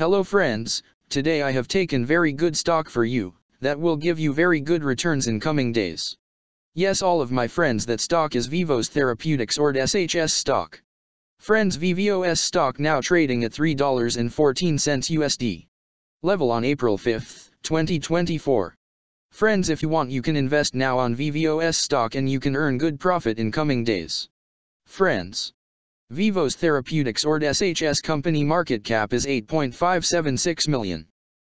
Hello friends, today I have taken very good stock for you, that will give you very good returns in coming days. Yes all of my friends that stock is Vivos Therapeutics or SHS stock. Friends VVOS stock now trading at $3.14 USD. Level on April 5, 2024. Friends if you want you can invest now on VVOS stock and you can earn good profit in coming days. Friends. Vivos Therapeutics or SHS company market cap is 8.576 million.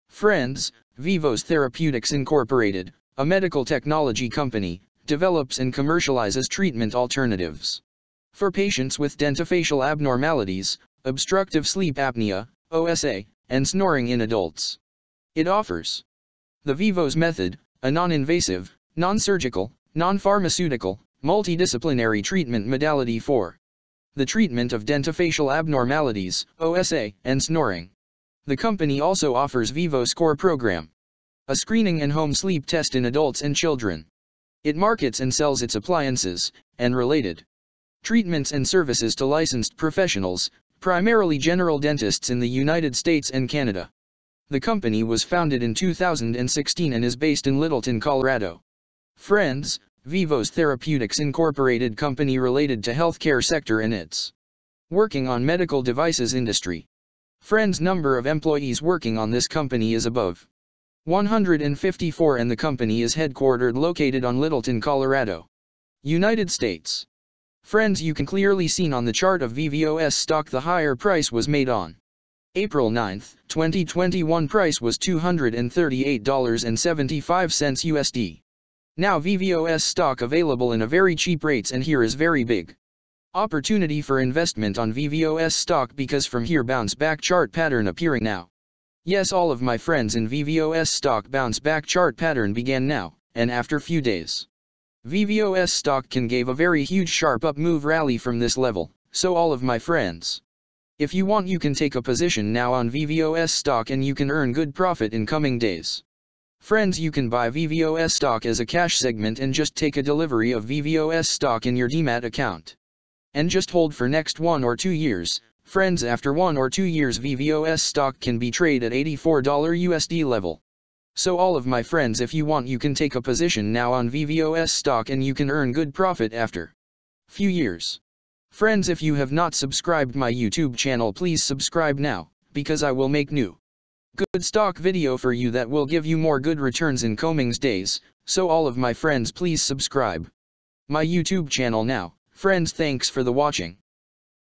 Friends, Vivos Therapeutics Incorporated, a medical technology company, develops and commercializes treatment alternatives. For patients with dentofacial abnormalities, obstructive sleep apnea, OSA, and snoring in adults. It offers the Vivos method, a non-invasive, non-surgical, non-pharmaceutical, multidisciplinary treatment modality for the treatment of dentofacial abnormalities, OSA, and snoring. The company also offers VivoScore program, a screening and home sleep test in adults and children. It markets and sells its appliances, and related treatments and services to licensed professionals, primarily general dentists in the United States and Canada. The company was founded in 2016 and is based in Littleton, Colorado. Friends, Vivos Therapeutics Incorporated company related to healthcare sector and its working on medical devices industry. Friends number of employees working on this company is above 154 and the company is headquartered located on Littleton, Colorado. United States. Friends you can clearly seen on the chart of VVOS stock the higher price was made on. April 9, 2021 price was $238.75 USD. Now VVOS stock available in a very cheap rates and here is very big. Opportunity for investment on VVOS stock because from here bounce back chart pattern appearing now. Yes all of my friends in VVOS stock bounce back chart pattern began now, and after few days. VVOS stock can gave a very huge sharp up move rally from this level, so all of my friends. If you want you can take a position now on VVOS stock and you can earn good profit in coming days. Friends you can buy VVOS stock as a cash segment and just take a delivery of VVOS stock in your demat account. And just hold for next one or two years, Friends after one or two years VVOS stock can be traded at $84 USD level. So all of my friends if you want you can take a position now on VVOS stock and you can earn good profit after few years. Friends if you have not subscribed my YouTube channel please subscribe now, because I will make new good stock video for you that will give you more good returns in comings days, so all of my friends please subscribe my YouTube channel now. Friends thanks for the watching.